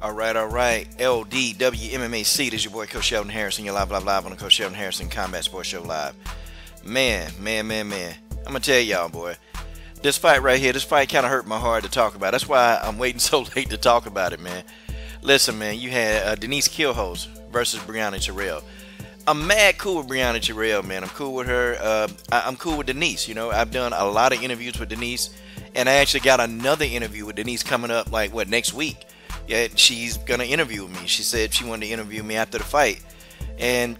All right, all right. LDWMMAC. This is your boy Coach Sheldon Harrison. You're live, live, live on the Coach Sheldon Harrison Combat Sports Show live. Man, man, man, man. I'm gonna tell y'all, boy. This fight right here, this fight kind of hurt my heart to talk about. That's why I'm waiting so late to talk about it, man. Listen, man, you had uh, Denise Kielholtz versus Brianna Tyrell. I'm mad cool with Brianna Tyrell, man. I'm cool with her. Uh, I- I'm cool with Denise. You know, I've done a lot of interviews with Denise, and I actually got another interview with Denise coming up, like what next week. Yeah, she's gonna interview me. She said she wanted to interview me after the fight, and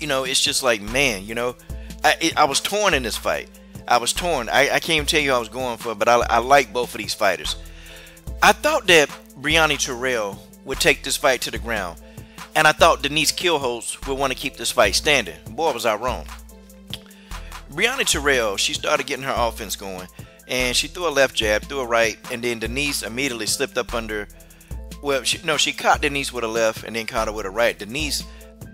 you know, it's just like, man, you know, I it, I was torn in this fight. I was torn. I, I can't even tell you I was going for, but I, I like both of these fighters. I thought that Brianna Tyrell would take this fight to the ground, and I thought Denise Kielholtz would want to keep this fight standing. Boy, was I wrong. Brianna Tyrell, she started getting her offense going, and she threw a left jab, threw a right, and then Denise immediately slipped up under. Well, she, no, she caught Denise with a left and then caught her with a right. Denise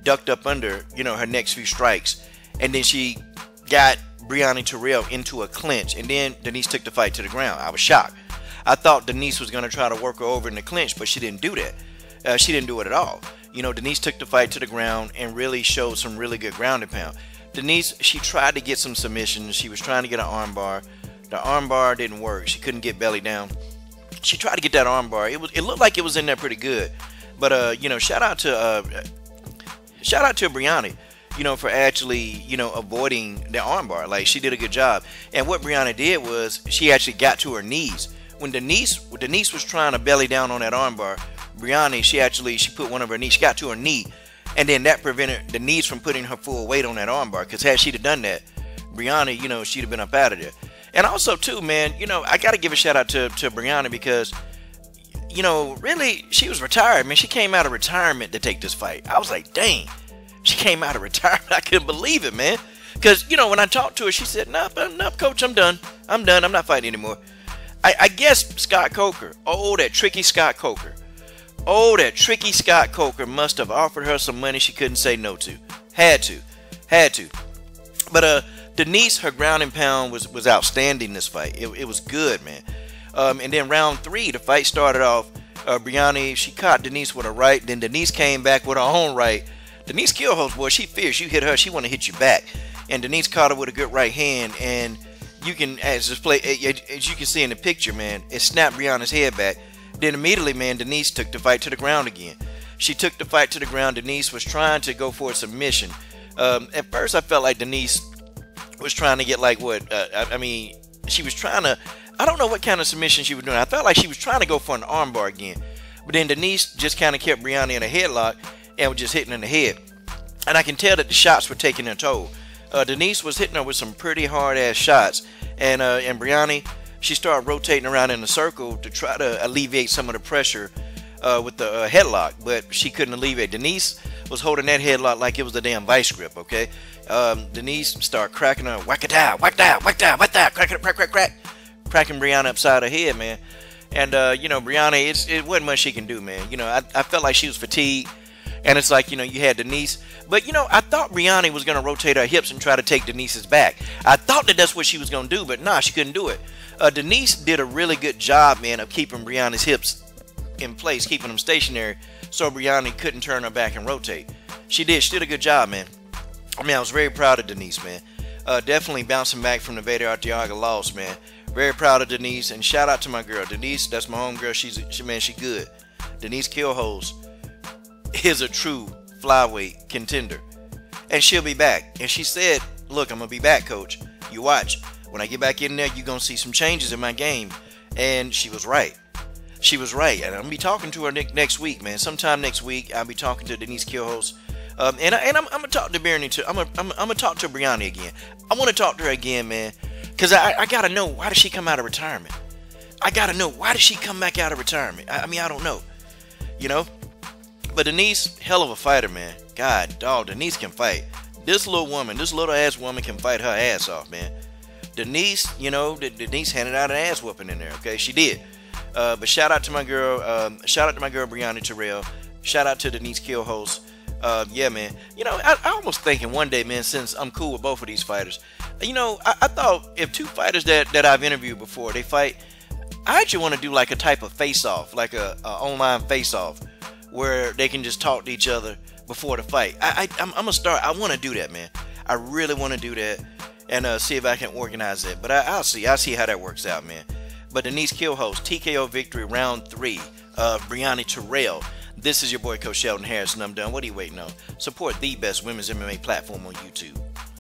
ducked up under, you know, her next few strikes, and then she got Brianna Tyrell into a clinch, and then Denise took the fight to the ground. I was shocked. I thought Denise was going to try to work her over in the clinch, but she didn't do that. Uh, she didn't do it at all. You know, Denise took the fight to the ground and really showed some really good ground and pound. Denise, she tried to get some submissions. She was trying to get an armbar. The armbar didn't work. She couldn't get belly down. She tried to get that armbar. It was it looked like it was in there pretty good. But uh, you know, shout out to uh shout out to Brianna, you know, for actually, you know, avoiding the armbar. Like she did a good job. And what Brianna did was she actually got to her knees. When Denise when Denise was trying to belly down on that armbar, Brianna, she actually she put one of her knees, she got to her knee, and then that prevented Denise from putting her full weight on that armbar. Because had have done that, Brianna, you know, she'd have been up out of there. And also too, man, you know, I gotta give a shout out to, to Brianna because you know, really, she was retired, man. She came out of retirement to take this fight. I was like, dang, she came out of retirement. I couldn't believe it, man. Because, you know, when I talked to her, she said, nah, nah, coach, I'm done. I'm done. I'm not fighting anymore. I, I guess Scott Coker, oh, that tricky Scott Coker. Oh, that tricky Scott Coker must have offered her some money she couldn't say no to. Had to. Had to. But, uh, Denise, her ground and pound was, was outstanding this fight. It, it was good, man. Um, and then round three, the fight started off. Uh, Brianna, she caught Denise with a right. Then Denise came back with her own right. Denise Kielholtz, boy, she fierce. You hit her, she want to hit you back. And Denise caught her with a good right hand. And you can, as this play, as you can see in the picture, man, it snapped Brianna's head back. Then immediately, man, Denise took the fight to the ground again. She took the fight to the ground. Denise was trying to go for a submission. Um, at first, I felt like Denise was trying to get like what? Uh, I, I mean, she was trying to. I don't know what kind of submission she was doing. I felt like she was trying to go for an armbar again. But then Denise just kind of kept Brianna in a headlock and was just hitting in the head. And I can tell that the shots were taking their toll. Uh, Denise was hitting her with some pretty hard ass shots. And uh, and Brianna, she started rotating around in a circle to try to alleviate some of the pressure uh, with the uh, headlock. But she couldn't alleviate. Denise was holding that headlock like it was a damn vice grip, okay? Um, Denise started cracking her, whack it down, whack down, whack down, whack down, crack it, crack, crack, crack cracking Brianna upside her head, man. And uh, you know, Brianna, it's it wasn't much she can do, man. You know, I, I felt like she was fatigued, and it's like you know you had Denise, but you know I thought Brianna was gonna rotate her hips and try to take Denise's back. I thought that that's what she was gonna do, but nah, she couldn't do it. Uh, Denise did a really good job, man, of keeping Brianna's hips in place, keeping them stationary, so Brianna couldn't turn her back and rotate. She did. She did a good job, man. I mean, I was very proud of Denise, man. Uh, definitely bouncing back from the Veta Arteaga loss, man. Very proud of Denise, and shout out to my girl Denise. That's my home girl. She's she man, she good. Denise Kielholtz is a true flyweight contender, and she'll be back. And she said, "Look, I'm gonna be back, coach. You watch. When I get back in there, you're gonna see some changes in my game." And she was right. She was right, and I'm gonna be talking to her next week, man. Sometime next week, I'll be talking to Denise Kielholtz. Um, and, I, and I'm, I'm gonna talk to Brianna too. I'm gonna, I'm, I'm gonna talk to Brianna again. I want to talk to her again, man. Cause I, I gotta know why did she come out of retirement? I gotta know why did she come back out of retirement? I, I mean I don't know, you know. But Denise, hell of a fighter, man. God, dog, Denise can fight. This little woman, this little ass woman can fight her ass off, man. Denise, you know, Denise handed out an ass whooping in there. Okay, she did. Uh, but shout out to my girl, um, shout out to my girl Brianna Tyrell. Shout out to Denise Kielholtz. Uh, yeah, man. You know, I, I almost thinking one day, man, since I'm cool with both of these fighters, you know, I, I, thought if two fighters that, that I've interviewed before, they fight, I actually want to do like a type of face off, like a, a online face off, where they can just talk to each other before the fight. I, I I'm, I'm gonna start. I want to do that, man. I really want to do that and uh, see if I can organize it. But I, will see. I'll see how that works out, man. But Denise Kielholtz, TKO victory round three of Brianna Tyrell. This is your boy Coach Sheldon Harrison. I'm done. What are you waiting on? Support the best women's MMA platform on YouTube.